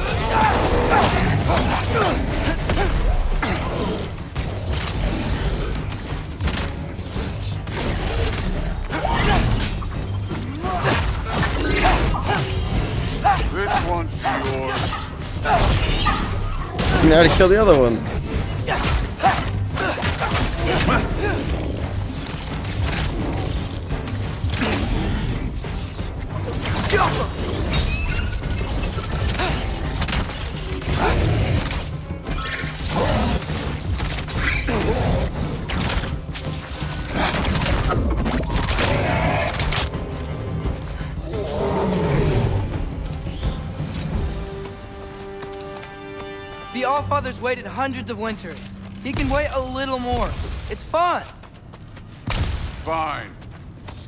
This one's yours. You know how to kill the other one. Waited hundreds of winters. He can wait a little more. It's fun. Fine.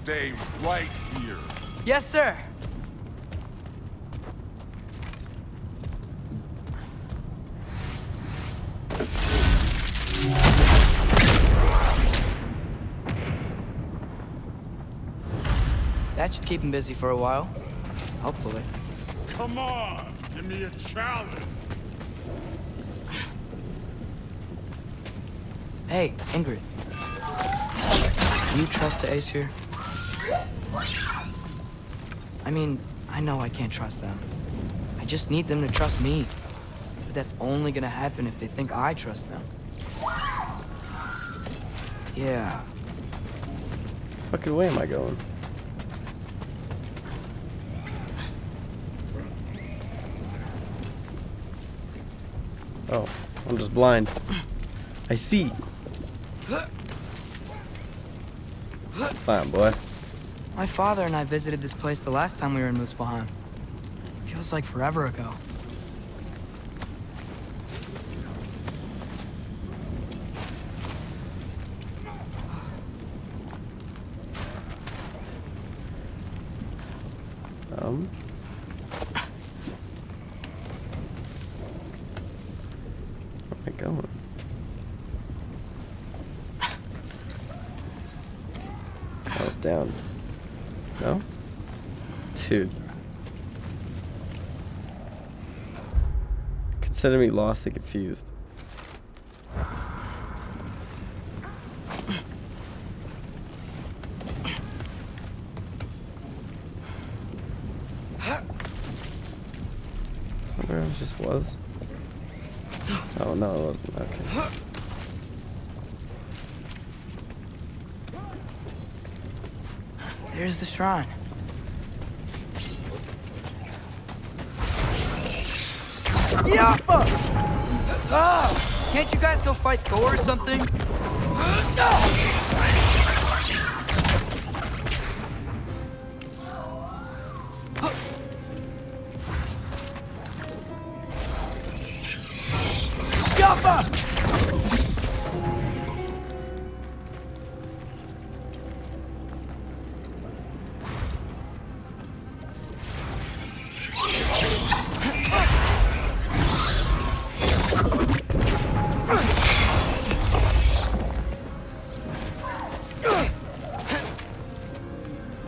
Stay right here. Yes, sir. That should keep him busy for a while. Hopefully. Come on, give me a challenge. Hey, Ingrid. You trust the Aesir? I mean, I know I can't trust them. I just need them to trust me. But that's only gonna happen if they think I trust them. Yeah. Fucking way am I going? Oh, I'm just blind. I see. Fine, boy. My father and I visited this place the last time we were in Muspelheim. Feels like forever ago. Um. Where am I going? Oh, down. No? Dude. Consider me lost and confused. Where I just was? Oh no, it wasn't. Okay. There's the shrine. Can't you guys go fight Thor or something? Uh, Yappa!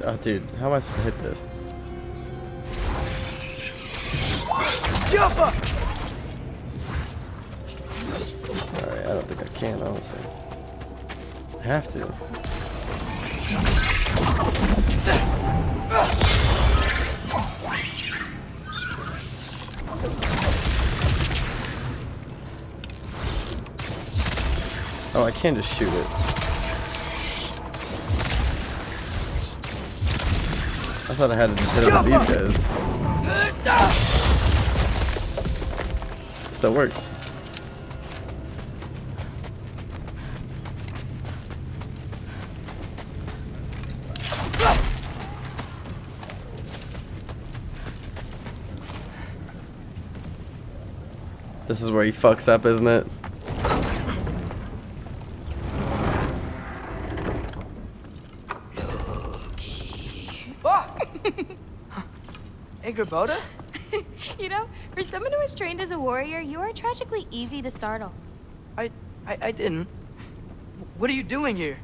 Oh, dude, how am I supposed to hit this? Alright, I don't think I can, honestly. I have to. Oh, I can just shoot it. I thought I had to hit it with these guys. Still works. This is where he fucks up, isn't it? Oh! hey, Angrboda? you know, for someone who was trained as a warrior, you are tragically easy to startle. I, I, I didn't. What are you doing here?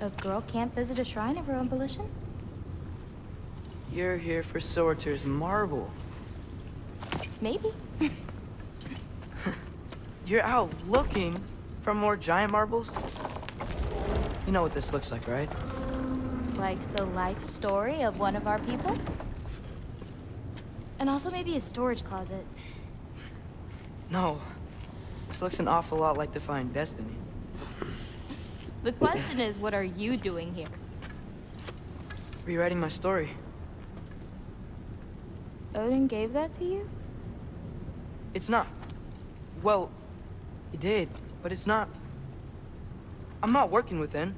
A girl can't visit a shrine of her own volition? You're here for Surtur's marble. Maybe. You're out looking for more giant marbles? You know what this looks like, right? Like the life story of one of our people? And also maybe a storage closet. No. This looks an awful lot like Defying Destiny. The question is, what are you doing here? Rewriting my story. Odin gave that to you? It's not. Well, he did, but it's not. I'm not working with him.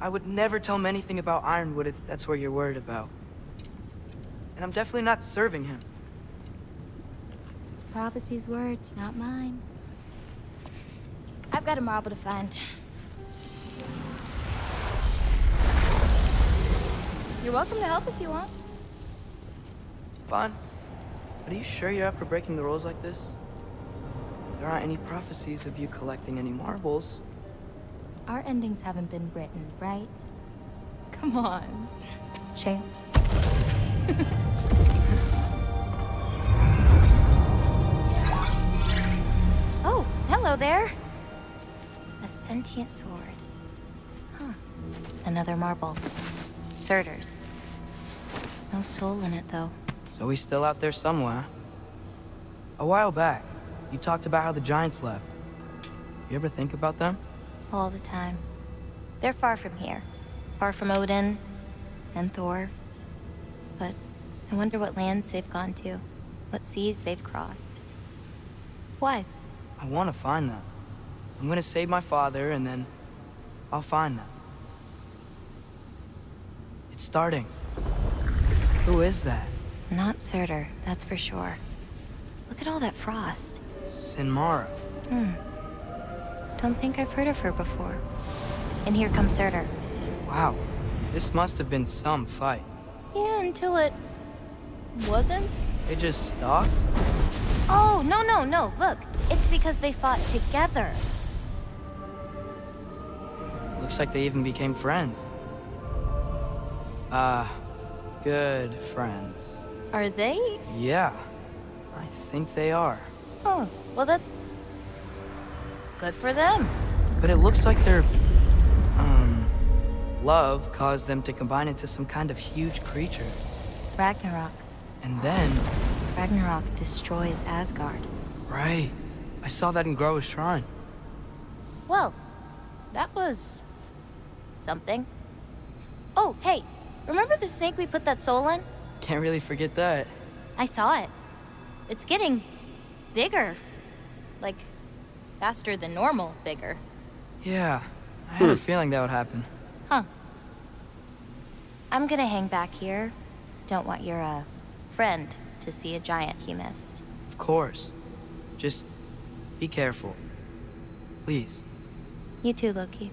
I would never tell him anything about Ironwood if that's what you're worried about. And I'm definitely not serving him. It's prophecy's words, not mine. I've got a marble to find. You're welcome to help if you want. But are you sure you're up for breaking the rules like this? There aren't any prophecies of you collecting any marbles. Our endings haven't been written, right? Come on. Shane. hello there. A sentient sword. Huh. Another marble. Surtur's. No soul in it, though. So he's still out there somewhere. A while back, you talked about how the Giants left. You ever think about them? All the time. They're far from here. Far from Odin and Thor. But I wonder what lands they've gone to. What seas they've crossed. Why? I want to find them. I'm gonna save my father, and then I'll find them. It's starting. Who is that? Not Surtur, that's for sure. Look at all that frost. Sinmara. Hmm. Don't think I've heard of her before. And here comes Surtur. Wow. This must have been some fight. Yeah, until it... wasn't? It just stalked? Oh, no, no, no, look. It's because they fought together. Looks like they even became friends. Ah, good friends. Are they? Yeah, I think they are. Oh, well that's... good for them. But it looks like their, um, love caused them to combine into some kind of huge creature. Ragnarok. And then, Ragnarok destroys Asgard. right, I saw that in Groa's shrine. Well, that was... something. Oh, hey, remember the snake we put that soul in? Can't really forget that. I saw it. It's getting bigger. Like, faster than normal bigger. Yeah, I had a feeling that would happen. Huh. I'm gonna hang back here. Don't want your, uh, friend to see a giant he missed. Of course. Just be careful. Please. You too, Loki.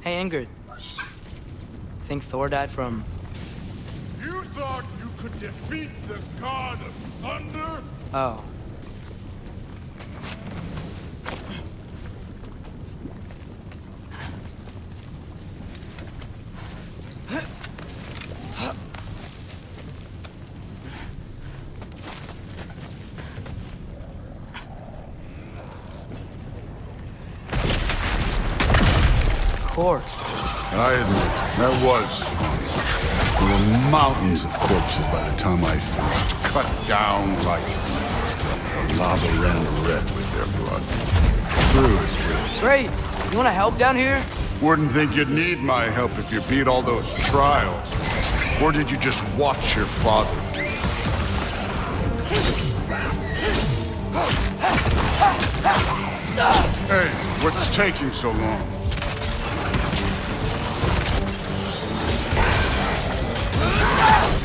Hey, Ingrid. Think Thor died from... You thought you could defeat the god of thunder? Oh. I admit, that was. There were mountains of corpses by the time I finished, cut down like the lava ran red with their blood. Through. Great. You want to help down here? Wouldn't think you'd need my help if you beat all those trials. Or did you just watch your father do it? Hey, what's taking so long?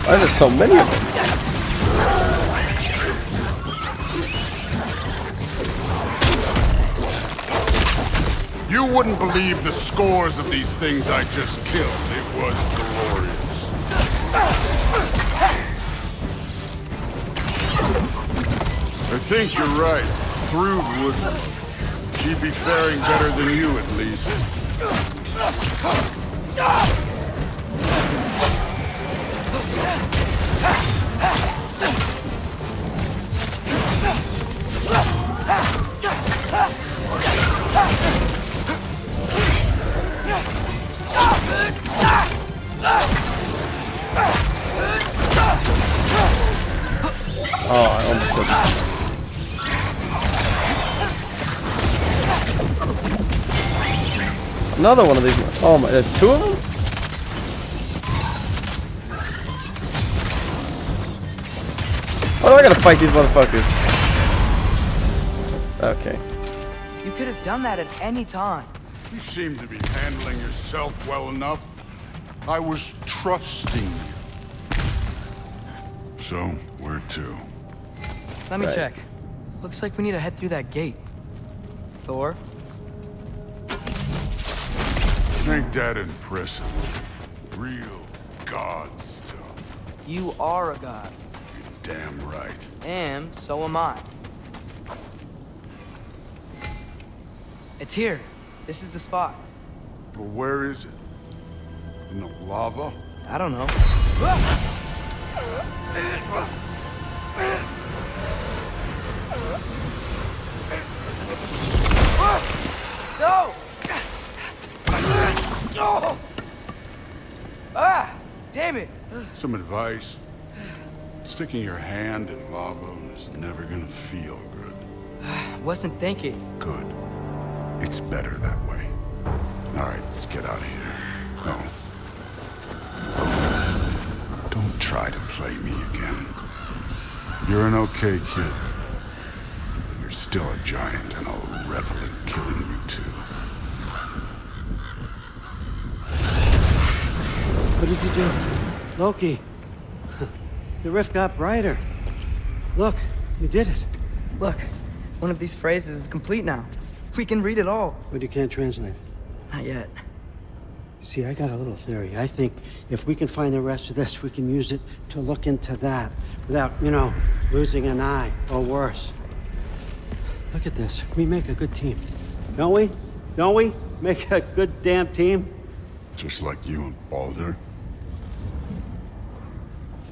Why are there so many of them? You wouldn't believe the scores of these things I just killed. It was glorious. I think you're right. Thrúd wouldn't. She'd be faring better than you, at least. Oh, I almost did. Another one of these. Oh my, there's two of them? Why do I gotta fight these motherfuckers? Okay. You could have done that at any time. You seem to be handling yourself well enough. I was trusting you. So, where to? Let me Right. check. Looks like we need to head through that gate. Thor? Ain't that impressive? Real god stuff. You are a god. You're damn right. And so am I. It's here. This is the spot. But where is it? In the lava? I don't know. No! Oh! Ah! Damn it! Some advice. Sticking your hand in lava is never gonna feel good. Wasn't thinking. Good. It's better that way. Alright, let's get out of here. No. Don't try to play me again. You're an okay kid. You're still a giant, and I'll revel in killing you too. What did you do? Loki. The rift got brighter. Look, you did it. Look, one of these phrases is complete now. We can read it all. But you can't translate it. Not yet. See, I got a little theory. I think if we can find the rest of this, we can use it to look into that without, you know, losing an eye or worse. Look at this. We make a good team. Don't we? Don't we? Make a good damn team? Just like you and Baldur.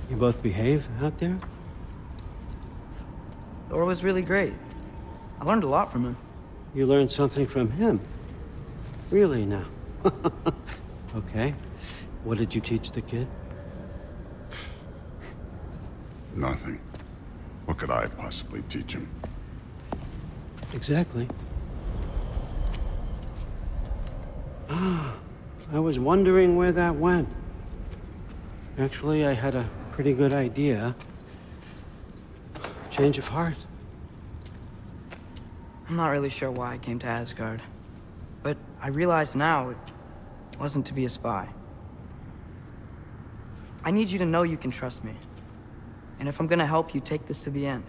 You both behave out there? Thor was really great. I learned a lot from him. You learned something from him. Really now? okay. What did you teach the kid? Nothing. What could I possibly teach him? Exactly. Ah, I was wondering where that went. Actually, I had a pretty good idea. Change of heart. I'm not really sure why I came to Asgard. But I realize now it wasn't to be a spy. I need you to know you can trust me. And if I'm gonna help you take this to the end,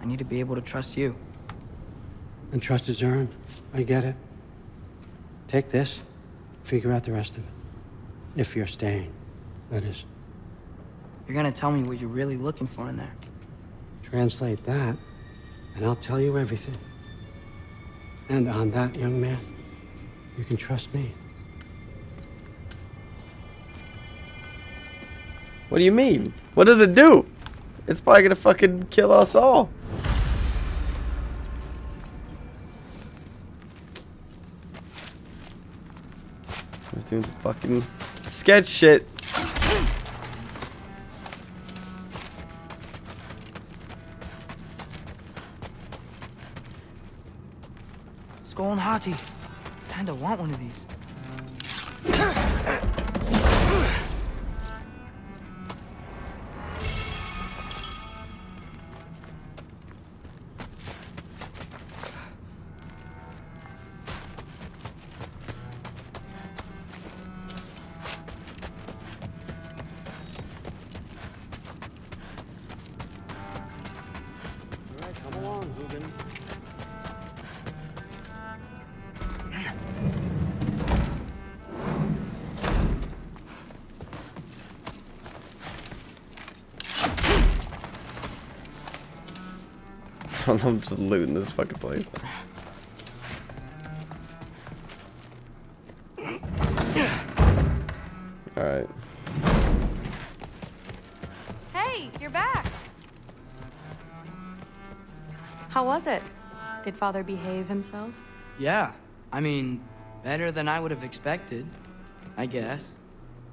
I need to be able to trust you. And trust is earned. I get it. Take this. Figure out the rest of it. If you're staying, that is. You're gonna tell me what you're really looking for in there. Translate that, and I'll tell you everything. And on that, young man, you can trust me. What do you mean? What does it do? It's probably gonna fucking kill us all. Doing some fucking sketch shit. And Hati. Kinda want one of these. I'm just looting this fucking place. Alright. Hey, you're back. How was it? Did father behave himself? Yeah, I mean, better than I would have expected, I guess.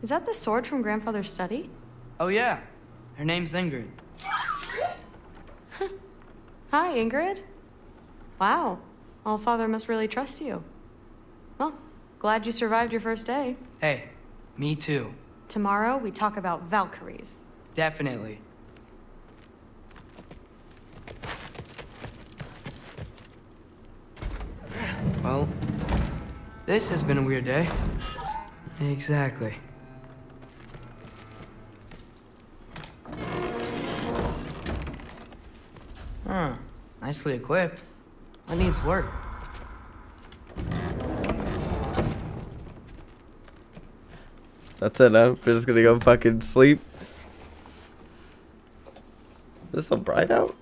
Is that the sword from grandfather's study? Oh yeah, her name's Ingrid. Hi, Ingrid. Wow. All father must really trust you. Well, glad you survived your first day. Hey, me too. Tomorrow we talk about Valkyries. Definitely. Well, this has been a weird day. Exactly. Huh. Nicely equipped. What needs work? That's it, huh? We're just gonna go fucking sleep. Is it still bright out?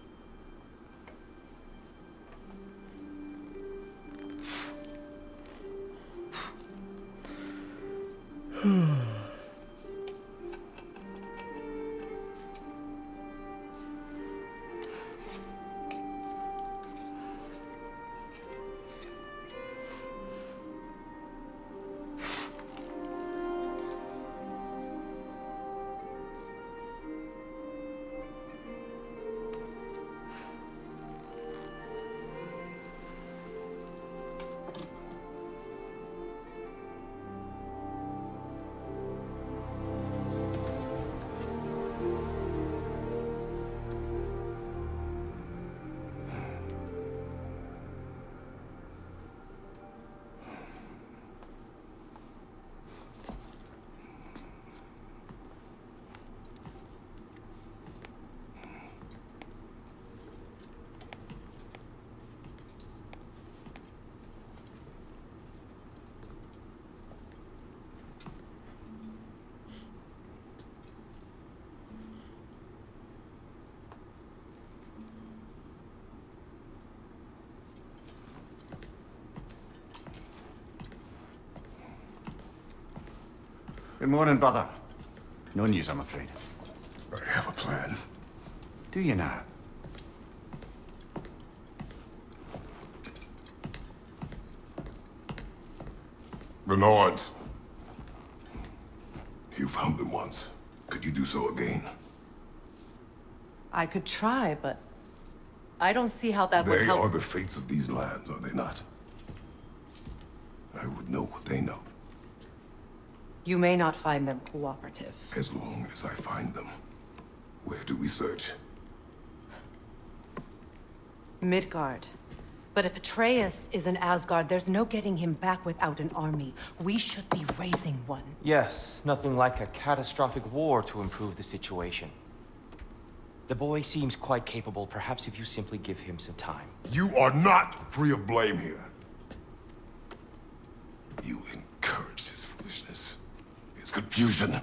Good morning, brother. No news, I'm afraid. I have a plan. Do you now? The Norns. You found them once. Could you do so again? I could try, but I don't see how that would help- They are the fates of these lands, are they not? I would know what they know, You may not find them cooperative. as long as I find them. Where do we search? Midgard. But if Atreus is in Asgard, there's no getting him back without an army. We should be raising one. Yes, nothing like a catastrophic war to improve the situation. The boy seems quite capable, perhaps if you simply give him some time. You are not free of blame here. You encouraged his his confusion.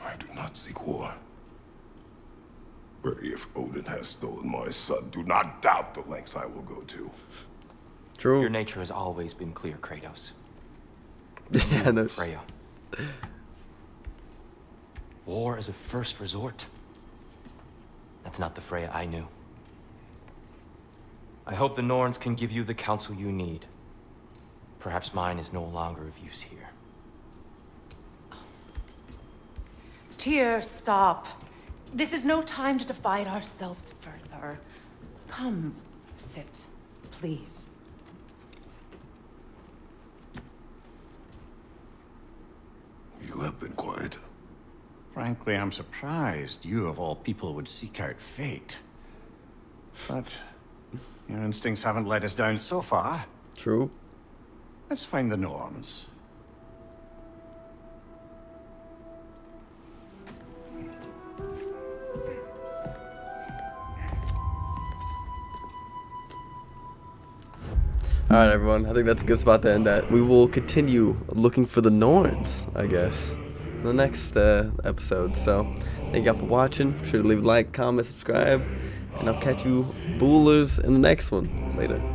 I do not seek war. But if Odin has stolen my son, do not doubt the lengths I will go to. True. Your nature has always been clear, Kratos. yeah, no. Freya. War is a first resort. That's not the Freya I knew. I hope the Norns can give you the counsel you need. Perhaps mine is no longer of use here. Tyr, stop. This is no time to divide ourselves further. Come, sit, please. You have been quiet. Frankly, I'm surprised you of all people would seek out fate. But your instincts haven't let us down so far. True. Let's find the Norns. Alright, everyone. I think that's a good spot to end at. We will continue looking for the Norns, I guess, in the next uh, episode. So, thank y'all for watching. Be sure to leave a like, comment, subscribe, and I'll catch you boolers in the next one. Later.